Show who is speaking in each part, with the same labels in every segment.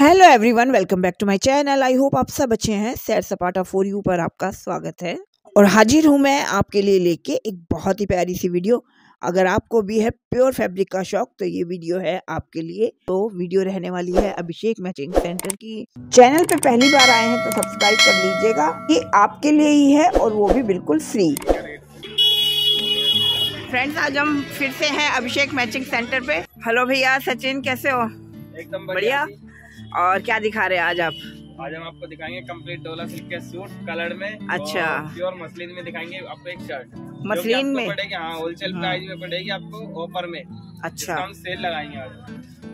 Speaker 1: Hello everyone welcome back to my channel I hope आप सब अच्छे हैं. सैर सपाटा फॉर यू पर आपका स्वागत है. और हाजिर हूँ मैं आपके लिए लेके एक बहुत ही प्यारी सी वीडियो. अगर आपको भी है प्योर फैब्रिक का शौक तो ये वीडियो है आपके लिए. तो वीडियो रहने वाली है अभिषेक मैचिंग सेंटर की. चैनल पे पहली बार आए हैं तो सब्सक्राइब कर लीजिएगा. ये आपके लिए ही है और वो भी बिल्कुल फ्री फ्रेंड्स आज हम फिर से हैं अभिषेक मैचिंग सेंटर पे. हेलो भैया सचिन कैसे हो?
Speaker 2: एकदम
Speaker 1: बढ़िया और क्या दिखा रहे हैं आज आप
Speaker 2: आज हम आपको दिखाएँगे कंप्लीट डोला सिल्क के सूट कलर में
Speaker 1: अच्छा।
Speaker 2: प्योर मसलिन में दिखाएँगे आपको एक शर्ट
Speaker 1: मसलिन में?
Speaker 2: पड़ेगी हाँ होलसेल
Speaker 1: हाँ।
Speaker 2: प्राइस में पड़ेगी आपको ऑफ़र में
Speaker 1: अच्छा
Speaker 2: हम सेल लगाएँगे आज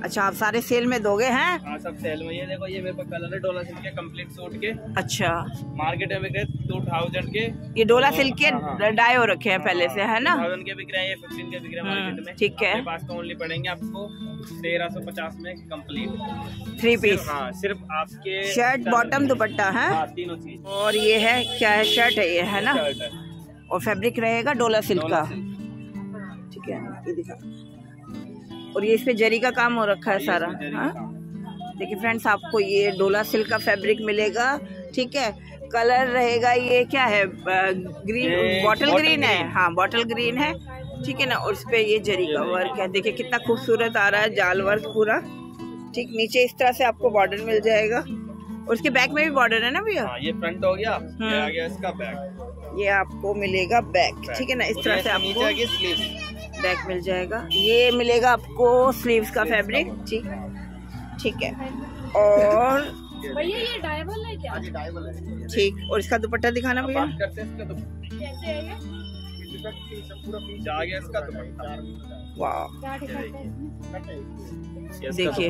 Speaker 1: अच्छा आप सारे सेल में दोगे हैं?
Speaker 2: हाँ सब सेल में ये देखो ये मेरे पास कलर है डोला सिल्क के कंप्लीट सूट के।
Speaker 1: अच्छा।
Speaker 2: मार्केट में बिक रहे टू थाउज़ेंड के।
Speaker 1: ये डोला सिल्क के
Speaker 2: हाँ, हाँ।
Speaker 1: हो रखे हैं पहले से है ना?
Speaker 2: थाउज़ेंड के बिक रहे हैं ये फिफ्टीन के बिक रहे हैं मार्केट में।
Speaker 1: ठीक है।
Speaker 2: पास तो ओनली पड़ेंगे आपको तेरह सौ पचास में कंप्लीट
Speaker 1: थ्री पीस
Speaker 2: हाँ सिर्फ़ आपके
Speaker 1: शर्ट बॉटम दुपट्टा हाँ?
Speaker 2: तीनों चीज़।
Speaker 1: और ये है क्या है? शर्ट है ये है ना? और फैब्रिक रहेगा डोला सिल्क का? ठीक है ये दिखा। और ये इसपे जरी का काम हो रखा है सारा हाँ? देखिए फ्रेंड्स आपको ये डोला सिल्क का फैब्रिक मिलेगा ठीक है? कलर रहेगा ये क्या है ग्रीन बॉटल ग्रीन है? हाँ बॉटल ग्रीन है ठीक है ना? और इस पे ये जरी का वर्क है। देखिए कितना खूबसूरत आ रहा है जाल वर्क पूरा ठीक? नीचे इस तरह से आपको बॉर्डर मिल जाएगा। और उसके बैक में भी बॉर्डर है ना भैया?
Speaker 2: हाँ ये फ्रंट हो गया। ये आ गया इसका बैक।
Speaker 1: ये आपको मिलेगा बैक ठीक है ना? इस तरह से आपको
Speaker 2: स्लीव
Speaker 1: बैक मिल जाएगा। ये मिलेगा आपको स्लीव्स का फैब्रिक ठीक ठीक है। और
Speaker 3: भैया ये डायबल है क्या?
Speaker 1: ठीक। और इसका दुपट्टा दिखाना भैया।
Speaker 2: करते हैं इसका
Speaker 3: कैसे है ये?
Speaker 2: पूरा पीछे आ गया इसका दुपट्टा।
Speaker 1: वाह।
Speaker 3: हैं?
Speaker 1: देखिए।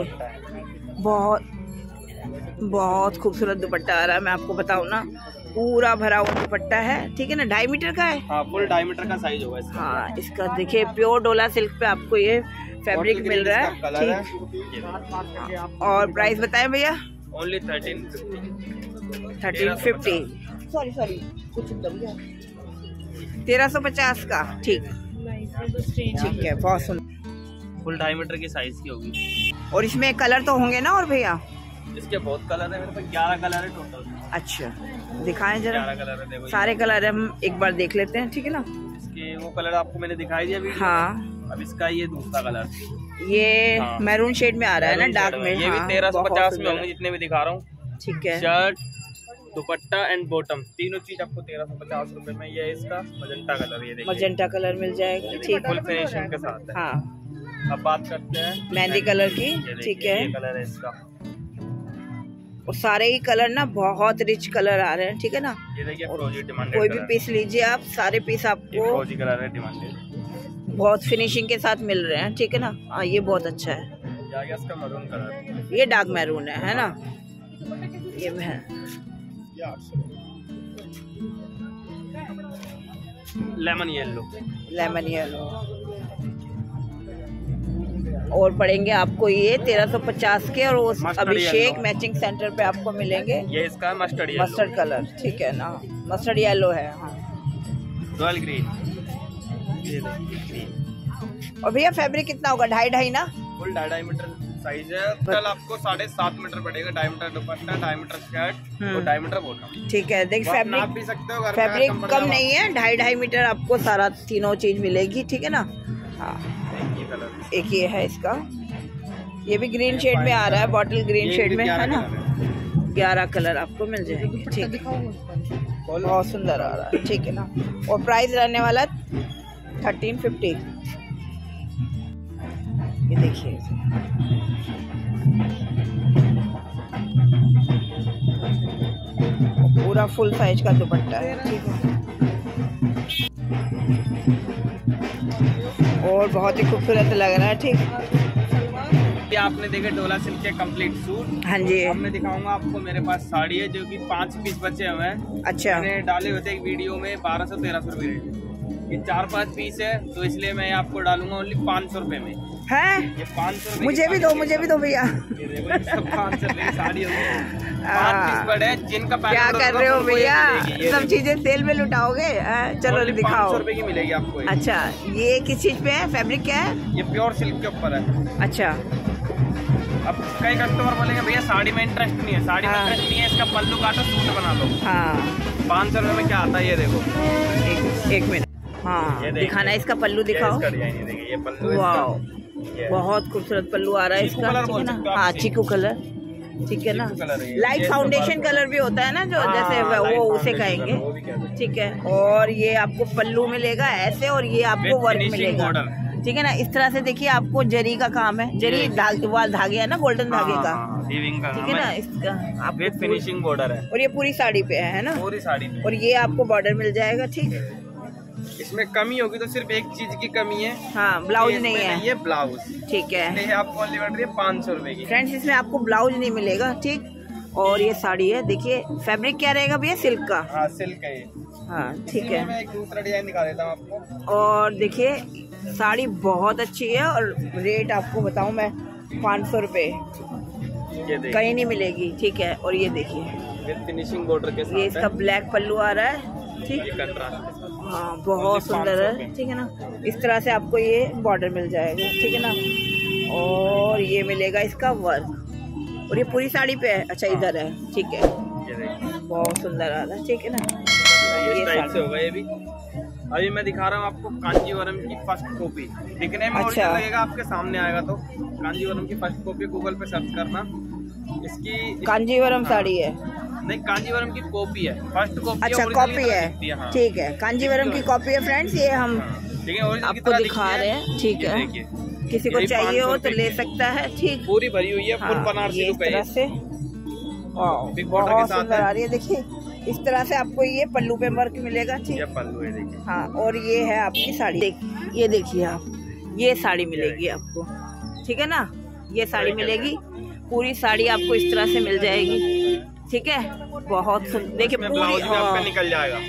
Speaker 1: बहुत बहुत खूबसूरत दुपट्टा आ रहा है मैं आपको बताऊँ ना। पूरा भरा हुआ दुपट्टा है ठीक है ना? ढाई मीटर का है?
Speaker 2: हाँ फुल डायमीटर का साइज़ होगा इसका।
Speaker 1: हाँ इसका देखिए प्योर डोला सिल्क पे आपको ये फैब्रिक मिल रहा है
Speaker 2: है
Speaker 1: ठीक। और प्राइस बताएँ भैया?
Speaker 2: Only thirteen
Speaker 1: thirteen fifty sorry sorry कुछ तेरह सौ पचास का ठीक। ठीक है बहुत सुंदर
Speaker 2: फुल डायमीटर की साइज़ की होगी।
Speaker 1: और इसमें कलर तो होंगे ना और भैया?
Speaker 2: इसके बहुत कलर है मेरे पास ग्यारह कलर है टोटल
Speaker 1: अच्छा। दिखाएँ जरा।
Speaker 2: कलर है
Speaker 1: सारे कलर हम एक बार देख लेते हैं ठीक है ना?
Speaker 2: इसके वो कलर आपको मैंने दिखाई दिया
Speaker 1: हाँ।
Speaker 2: अब इसका ये दूसरा कलर।
Speaker 1: ये
Speaker 2: हाँ।
Speaker 1: मैरून शेड में आ रहा है ना डार्क में।
Speaker 2: ये भी
Speaker 1: हाँ,
Speaker 2: तेरह सौ पचास में होंगे जितने भी दिखा रहा हूँ।
Speaker 1: ठीक है।
Speaker 2: शर्ट दुपट्टा एंड बॉटम तीनों चीज़ आपको तेरह सौ पचास रूपए में। ये है इसका मजंटा कलर ये देखिए।
Speaker 1: मजेंटा कलर मिल जाएगा। ठीक।
Speaker 2: फुल फिनिशिंग के साथ है।
Speaker 1: हाँ।
Speaker 2: अब बात करते हैं।
Speaker 1: मेहंदी कलर की ठीक है।
Speaker 2: कलर है इसका।
Speaker 1: और सारे ही कलर ना बहुत रिच कलर आ रहे हैं ठीक है ना?
Speaker 2: ये देखिए
Speaker 1: कोई भी पीस लीजिए आप सारे पीस आपको
Speaker 2: है
Speaker 1: बहुत फिनिशिंग के साथ मिल रहे हैं ठीक है ना? हाँ ये बहुत अच्छा है।
Speaker 2: ये इसका मरून कलर।
Speaker 1: ये डार्क मैरून है है ना? ये है।
Speaker 2: लेमन येलो
Speaker 1: लेमन येलो और पड़ेंगे आपको ये 1350 के और उस अभिषेक मैचिंग सेंटर पे आपको मिलेंगे।
Speaker 2: ये इसका मस्टर्ड येलो
Speaker 1: मस्टर्ड कलर ठीक है ना? मस्टर्ड येलो है हाँ।
Speaker 2: रॉयल ग्रीन देखिए।
Speaker 1: और भैया फैब्रिक कितना होगा? ढाई ढाई ना?
Speaker 2: फुल ढाई मीटर साइज़ है। कल आपको साढ़े सात मीटर पड़ेगा ढाई मीटर दुपट्टा ढाई मीटर शर्ट
Speaker 1: हम्म।
Speaker 2: और ढाई मीटर
Speaker 1: ठीक है देख
Speaker 2: आप
Speaker 1: फैब्रिक
Speaker 2: भी सकते हो
Speaker 1: फैब्रिक कम नहीं है ढाई ढाई मीटर आपको सारा तीनों चीज़ मिलेगी ठीक है ना? हाँ। एक ये है इसका। ये भी ग्रीन शेड में आ रहा है बॉटल ग्रीन शेड में है ना? ग्यारह कलर आपको मिल जाएँगे ठीक। बहुत सुंदर आ रहा है ठीक है ना? और प्राइस रहने वाला थर्टीन फिफ्टी ये देखिए। पूरा फुल साइज़ का दुपट्टा है ठीक है। और बहुत ही खूबसूरत लग रहा है ठीक।
Speaker 2: ये आपने देखे डोला सिल्क के कंप्लीट सूट
Speaker 1: हाँ जी।
Speaker 2: अब मैं दिखाऊँगा आपको मेरे पास साड़ी है जो कि पाँच पीस बचे हुए हैं।
Speaker 1: अच्छा।
Speaker 2: मैंने डाले हुए थे एक वीडियो में बारह सौ तेरह सौ रुपये रेट ये चार पाँच पीस है तो इसलिए मैं आपको डालूँगा ओनली पाँच सौ रुपये में।
Speaker 1: है?
Speaker 2: ये पाँच सौ
Speaker 1: मुझे भी दो मुझे भी दो भैया।
Speaker 2: पाँच सौ साड़ी होगी। बड़े जिनका
Speaker 1: क्या कर रहे हो भैया? सब चीज़ें तेल में लुटाओगे? हाँ, चलो दिखाओ।
Speaker 2: रुपए की मिलेगी आपको
Speaker 1: अच्छा ये किस चीज़ पे है? फैब्रिक क्या है?
Speaker 2: ये प्योर सिल्क के ऊपर है।
Speaker 1: अच्छा।
Speaker 2: अब कई कस्टमर बोलेंगे भैया साड़ी में इंटरेस्ट नहीं है साड़ी में
Speaker 1: हाँ।
Speaker 2: इंटरेस्ट नहीं है इसका पल्लू काटो सूट बना लो।
Speaker 1: हाँ।
Speaker 2: पाँच सौ रुपये में क्या आता है ये देखो।
Speaker 1: एक एक मिनट। हाँ। दिखाना इसका पल्लू दिखाओ।
Speaker 2: ये पल्लू
Speaker 1: वाओ। बहुत खूबसूरत पल्लू आ रहा है इसका। है
Speaker 2: हो।
Speaker 1: हाँ। चीकू कलर। ठीक है ना। लाइट फाउंडेशन कलर भी होता है ना जो
Speaker 2: हाँ,
Speaker 1: जैसे वो उसे कहेंगे। ठीक है। और ये आपको पल्लू मिलेगा ऐसे और ये आपको वर्क मिलेगा। ठीक है ना? इस तरह से देखिए आपको जरी का काम है। जरी। धाग धागे है ना गोल्डन धागे
Speaker 2: हाँ,
Speaker 1: का
Speaker 2: हाँ, का
Speaker 1: ठीक है ना? इसका
Speaker 2: विद फिनिशिंग बॉर्डर है।
Speaker 1: और ये पूरी साड़ी पे है है ना?
Speaker 2: पूरी साड़ी पे।
Speaker 1: और ये आपको बॉर्डर मिल जाएगा ठीक
Speaker 2: इसमें कमी होगी तो सिर्फ़ एक चीज़ की कमी है।
Speaker 1: हाँ ब्लाउज नहीं है।
Speaker 2: ये ब्लाउज
Speaker 1: ठीक है।
Speaker 2: आपको ओनली पड़ रही है पाँच सौ रूपए की।
Speaker 1: फ्रेंड्स इसमें आपको ब्लाउज नहीं मिलेगा ठीक? और ये साड़ी है देखिए फैब्रिक क्या रहेगा भैया? सिल्क का।
Speaker 2: हाँ सिल्क है
Speaker 1: हाँ ठीक है।
Speaker 2: मैं एक दूसरा डिज़ाइन दिखा देता हूँ आपको।
Speaker 1: और देखिए साड़ी बहुत अच्छी है और रेट आपको बताऊँ मैं पाँच सौ रुपये
Speaker 2: देखिए।
Speaker 1: कहीं नहीं मिलेगी ठीक है? और ये देखिए।
Speaker 2: फिनिशिंग बॉर्डर के साथ
Speaker 1: ये
Speaker 2: इसका
Speaker 1: ब्लैक पल्लू आ रहा है ठीक? हाँ बहुत सुंदर है। ठीक है ना? इस तरह से आपको ये बॉर्डर मिल जाएगा। ठीक है ना? और ये मिलेगा इसका वर्क और ये पूरी साड़ी पे है? अच्छा इधर है। ठीक है। बहुत सुंदर आ रहा है। ठीक है ना?
Speaker 2: ये टाइप से होगा ये भी। अभी मैं दिखा रहा हूँ आपको कांजीवरम की फ़र्स्ट कॉपी दिखने में
Speaker 1: अच्छा।
Speaker 2: लगेगा आपके सामने आएगा तो। कांजीवरम की फ़र्स्ट कॉपी गूगल पे सर्च करना। इसकी
Speaker 1: कांजीवरम
Speaker 2: हाँ।
Speaker 1: साड़ी है।
Speaker 2: नहीं कांजीवरम की कॉपी है। फ़र्स्ट कॉपी
Speaker 1: अच्छा कॉपी है। ठीक है कांजीवरम की कॉपी है फ्रेंड्स ये हम
Speaker 2: है
Speaker 1: आपको दिखा रहे हैं ठीक है। किसी को चाहिए हो तो ले सकता है ठीक।
Speaker 2: पूरी भरी हुई है फुल
Speaker 1: हाँ,
Speaker 2: बनारसी है
Speaker 1: तरह से। बहुत सुंदर आ रही है देखिए इस तरह से आपको ये पल्लू पे वर्क मिलेगा ठीक।
Speaker 2: ये पल्लू है देखिए।
Speaker 1: हाँ और ये है आपकी साड़ी। देख ये देखिए आप ये साड़ी मिलेगी आपको ठीक है ना? ये साड़ी मिलेगी पूरी साड़ी आपको इस तरह से मिल जाएगी। ठीक है? बहुत सुंदर देखिए पूरी हाँ,
Speaker 2: निकल जाएगा।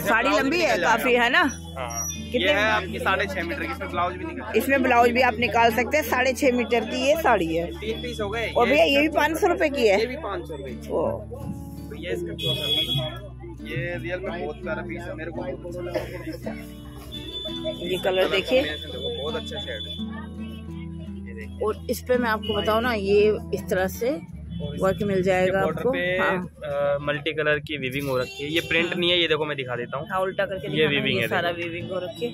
Speaker 1: साड़ी लंबी है काफ़ी है ना?
Speaker 2: हाँ।
Speaker 1: कितने-
Speaker 2: है आपकी साढ़े छह मीटर की। इसमें ब्लाउज भी निकल
Speaker 1: इसमें ब्लाउज भी आप निकाल सकते हैं। साढ़े छह मीटर की ये साड़ी है।
Speaker 2: तीन पीस हो गए।
Speaker 1: और भैया ये भी पाँच सौ रूपए की है?
Speaker 2: ये भी पाँच सौ रुपए तो ये इसका ये रियल में बहुत प्यारा पीस है। मेरे को अच्छा।
Speaker 1: ये कलर देखिए।
Speaker 2: बहुत अच्छा शेड है।
Speaker 1: और इस पे मैं आपको बताऊँ ना ये इस तरह से वर्क मिल जाएगा आपको। हाँ।
Speaker 2: मल्टी कलर की वीविंग हो रखी है। ये प्रिंट नहीं है ये देखो मैं दिखा देता हूँ।
Speaker 1: हाँ उल्टा करके
Speaker 2: ये
Speaker 1: ये
Speaker 2: है,
Speaker 1: सारा। वीविंग हो रखे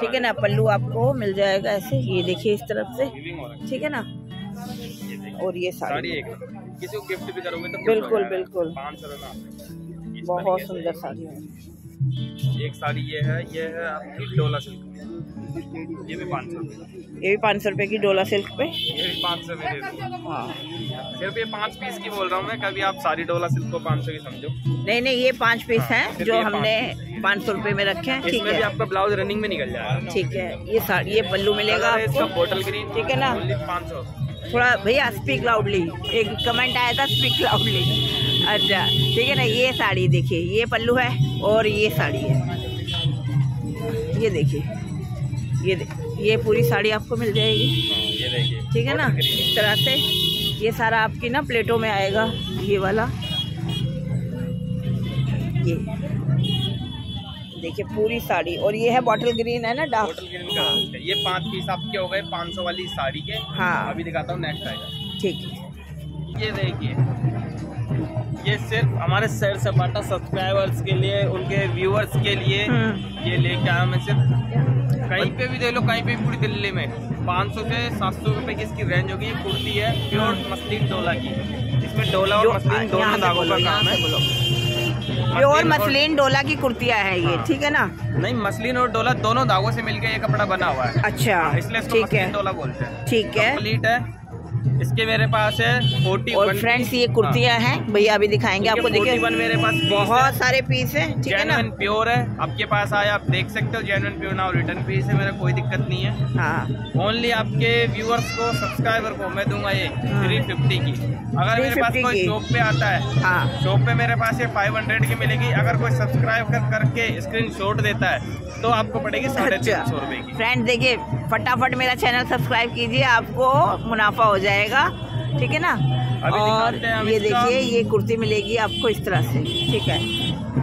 Speaker 1: ठीक है ना पल्लू आपको मिल जाएगा ऐसे। ये देखिए इस तरफ़ से।
Speaker 2: वीविंग हो
Speaker 1: ठीक है ना?
Speaker 2: है
Speaker 1: और ये
Speaker 2: साड़ी। किसी को गिफ्ट भी करोगे तो
Speaker 1: बिल्कुल, बिल्कुल। बहुत सुंदर साड़ी है।
Speaker 2: एक साड़ी ये है ये है आपकी डोला सिल्क ये भी पाँच सौ रुपये
Speaker 1: ये भी पाँच सौ रुपए की डोला सिल्क पे।
Speaker 2: ये भी पाँच सौ में
Speaker 1: हाँ।
Speaker 2: सिर्फ़ ये पाँच पीस की बोल रहा हूँ मैं कभी आप सारी डोला सिल्क को पाँच सौ की समझो।
Speaker 1: नहीं नहीं ये पाँच पीस
Speaker 2: हाँ,
Speaker 1: हैं जो हमने पाँच सौ रुपए में रखे हैं ठीक है।
Speaker 2: आपका ब्लाउज रनिंग में निकल जाएगा।
Speaker 1: ठीक है ये ये पल्लू मिलेगा
Speaker 2: इसका बोटल ग्रीन
Speaker 1: ठीक है ना?
Speaker 2: पाँच सौ।
Speaker 1: थोड़ा भैया स्पीक लाउडली एक कमेंट आया था स्पीक लाउडली अच्छा ठीक है ना ये साड़ी देखिए ये पल्लू है और ये साड़ी है। ये देखिए। ये ये पूरी साड़ी आपको मिल जाएगी।
Speaker 2: ये
Speaker 1: ठीक है ना? इस तरह से ये सारा आपकी ना प्लेटों में आएगा ये वाला। ये। देखिए पूरी साड़ी। और ये है बॉटल ग्रीन है ना डार्क
Speaker 2: बोटल ग्रीन का। ये पाँच पीस आपके हो गए पाँच सौ वाली साड़ी के।
Speaker 1: हाँ।
Speaker 2: अभी दिखाता हूँ नेक्स्ट आएगा।
Speaker 1: ठीक। है
Speaker 2: ये देखिए। ये सिर्फ़ हमारे सैर सपाटा सब्सक्राइबर्स के लिए उनके व्यूअर्स के लिए
Speaker 1: हम्म।
Speaker 2: ये लेके आया मैं सिर्फ़। कहीं पे भी दे लो कहीं पे भी पूरी दिल्ली में। 500 से 700 रुपए की इसकी रेंज होगी। ये कुर्ती है प्योर मसलिन डोला की। इसमें डोला और मसलिन दोनों धागों का काम है।
Speaker 1: बोलो। प्योर मसलिन डोला की कुर्तियाँ है ये
Speaker 2: हाँ।
Speaker 1: ठीक है ना?
Speaker 2: नहीं मसलिन और डोला दोनों धागों से मिलकर ये कपड़ा बना हुआ है।
Speaker 1: अच्छा
Speaker 2: इसलिए
Speaker 1: ठीक है।
Speaker 2: डोला बोलते हैं।
Speaker 1: ठीक है।
Speaker 2: कंप्लीट है। इसके मेरे पास है फोर्टी
Speaker 1: और फ्रेंड्स ये कुर्तियाँ हैं। भैया अभी दिखाएँगे आपको देखिए।
Speaker 2: वन मेरे पास
Speaker 1: बहुत सारे पीस हैं ठीक है ना?
Speaker 2: प्योर है। आपके पास आया आप देख सकते हो जेन्युइन प्योर ना रिटर्न पीस है मेरा कोई दिक्कत नहीं है।
Speaker 1: हाँ।
Speaker 2: ओनली आपके व्यूअर्स को सब्सक्राइबर को मैं दूँगा ये
Speaker 1: हाँ।
Speaker 2: थ्री फिफ्टी की। अगर मेरे पास कोई शॉप पे आता है
Speaker 1: हाँ।
Speaker 2: शॉप पे मेरे पास ये फाइव हंड्रेड की मिलेगी। अगर कोई सब्सक्राइब कर करके स्क्रीन शॉट देता है तो आपको पड़ेगी साढ़े
Speaker 1: अच्छा।
Speaker 2: तीन सौ रुपए की।
Speaker 1: फ्रेंड देखिए फटाफट मेरा चैनल सब्सक्राइब कीजिए आपको मुनाफा हो जाएगा। ठीक है ना? और ये देखिए ये कुर्ती मिलेगी आपको इस तरह से ठीक है?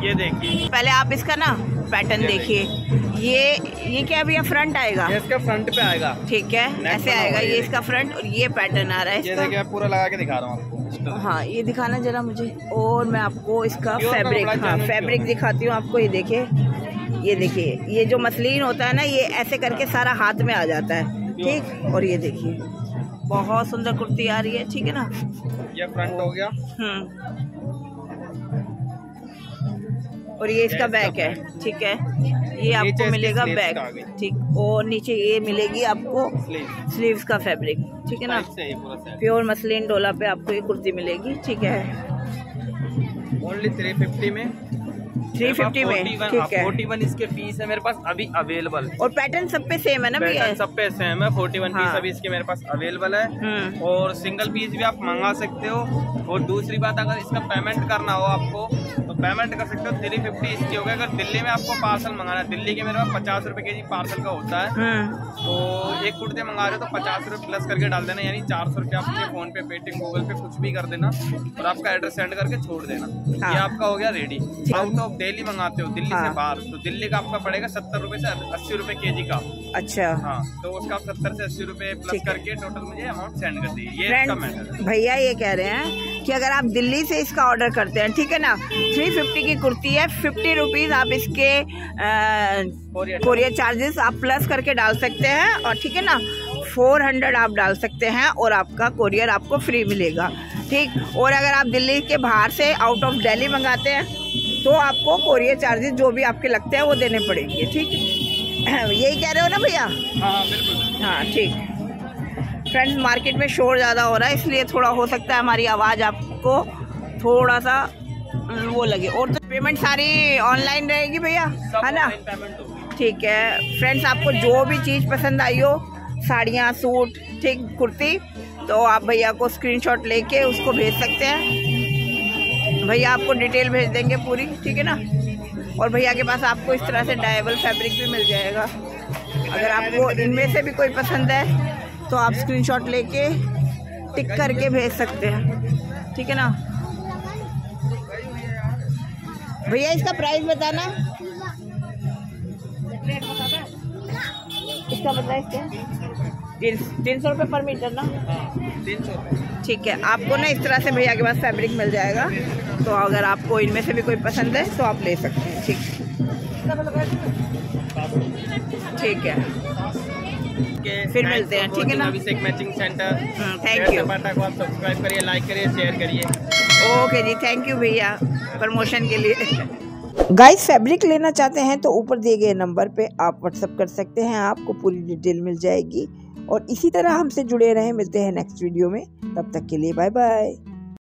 Speaker 2: ये देखिए।
Speaker 1: पहले आप इसका ना पैटर्न देखिए। ये ये क्या भैया फ्रंट आएगा?
Speaker 2: ये इसका फ्रंट पे आएगा।
Speaker 1: ठीक है ऐसे आएगा ये इसका फ्रंट और ये पैटर्न आ रहा है
Speaker 2: ये मैं पूरा लगा के दिखा रहा हूँ आपको।
Speaker 1: हाँ ये दिखाना जरा मुझे। और मैं आपको इसका फैब्रिक हाँ फैब्रिक दिखाती हूँ आपको ये देखिए। ये देखिए ये जो मसलिन होता है ना ये ऐसे करके सारा हाथ में आ जाता है ठीक? और ये देखिए। बहुत सुंदर कुर्ती आ रही है ठीक है ना?
Speaker 2: ये फ्रंट हो गया।
Speaker 1: हम्म। और ये इसका बैक है ठीक है? ये आपको मिलेगा बैक। ठीक और नीचे ये मिलेगी आपको
Speaker 2: स्लीव
Speaker 1: स्लीव्स का फैब्रिक ठीक है ना? प्योर मसलिन डोला पे आपको ये कुर्ती मिलेगी ठीक है?
Speaker 2: ओनली थ्री फिफ्टी में।
Speaker 1: 350 में। ठीक है।
Speaker 2: फोर्टी वन इसके पीस है मेरे पास अभी अवेलेबल
Speaker 1: और पैटर्न सब पे सेम है ना भैया?
Speaker 2: पैटर्न सब पे सेम है फोर्टी वन
Speaker 1: हाँ।
Speaker 2: पीस अभी इसके मेरे पास अवेलेबल है।
Speaker 1: हम्म।
Speaker 2: और सिंगल पीस भी आप मंगा सकते हो। और दूसरी बात अगर इसका पेमेंट करना हो आपको तो पेमेंट कर सकते हो। थ्री फिफ्टी इसकी होगा अगर दिल्ली में आपको पार्सल मंगाना है दिल्ली के मेरे पास पचास रुपए के जी पार्सल का होता है।
Speaker 1: हम्म
Speaker 2: तो एक कुर्ते मंगा रहे हो तो पचास रुपये प्लस करके डाल देना। यानी चार सौ रुपये आप फ़ोन पे पेटीएम गूगल पे कुछ भी कर देना और आपका एड्रेस सेंड करके छोड़ देना।
Speaker 1: हाँ।
Speaker 2: ये आपका हो गया रेडी आउट ऑफ़ दिल्ली मंगाते हो दिल्ली
Speaker 1: हाँ।
Speaker 2: से बाहर तो दिल्ली का आपका पड़ेगा सत्तर रूपए से अस्सी रूपए के जी का।
Speaker 1: अच्छा।
Speaker 2: हाँ तो उसका आप सत्तर से अस्सी रूपए प्लस करके टोटल मुझे अमाउंट सेंड कर दीजिए ये इसका मैटर
Speaker 1: भैया ये कह रहे हैं कि अगर आप दिल्ली से इसका ऑर्डर करते हैं ठीक है ना थ्री फिफ्टी की कुर्ती है फिफ्टी रुपीज़ आप इसके कोरियर चार्जेस आप प्लस करके डाल सकते हैं और ठीक है ना फोर हंड्रेड आप डाल सकते हैं और आपका कोरियर आपको फ्री मिलेगा ठीक? और अगर आप दिल्ली के बाहर से आउट ऑफ़ दिल्ली मंगाते हैं तो आपको कोरियर चार्जेस जो भी आपके लगते हैं वो देने पड़ेंगे ठीक यही कह रहे हो ना भैया?
Speaker 2: हाँ हाँ बिल्कुल।
Speaker 1: हाँ ठीक। फ्रेंड्स मार्केट में शोर ज़्यादा हो रहा है इसलिए थोड़ा हो सकता है हमारी आवाज़ आपको थोड़ा सा वो लगे। और तो पेमेंट सारी ऑनलाइन रहेगी भैया है ना?
Speaker 2: पेमेंट
Speaker 1: ठीक है। फ्रेंड्स आपको जो भी चीज़ पसंद आई हो साड़ियाँ सूट ठीक कुर्ती तो आप भैया को स्क्रीनशॉट लेके उसको भेज सकते हैं। भैया आपको डिटेल भेज देंगे पूरी, ठीक है ना? और भैया के पास आपको इस तरह से डायबल फैब्रिक भी मिल जाएगा। अगर आपको इनमें से भी कोई पसंद है तो आप स्क्रीनशॉट लेके टिक करके भेज सकते हैं, ठीक है ना? भैया, इसका प्राइस बताना। इसका बता इसका तीन तीन सौ रुपये पर मीटर ना?
Speaker 2: तीन सौ
Speaker 1: ठीक है आपको ना इस तरह से भैया के पास फैब्रिक मिल जाएगा। तो अगर आपको इनमें से भी कोई पसंद है तो आप ले सकते हैं ठीक। ठीक है। फिर मिलते हैं, ठीक है ना?
Speaker 2: Abhishek matching centre
Speaker 1: thank you.
Speaker 2: को आप सब्सक्राइब करिए लाइक करिए शेयर करिए।
Speaker 1: ओके जी थैंक यू भैया प्रमोशन के लिए।
Speaker 4: गाइस फैब्रिक लेना चाहते हैं तो ऊपर दिए गए नंबर पे आप व्हाट्सअप कर सकते हैं आपको पूरी डिटेल मिल जाएगी। और इसी तरह हमसे जुड़े रहें, मिलते हैं नेक्स्ट वीडियो में। तब तक के लिए बाय बाय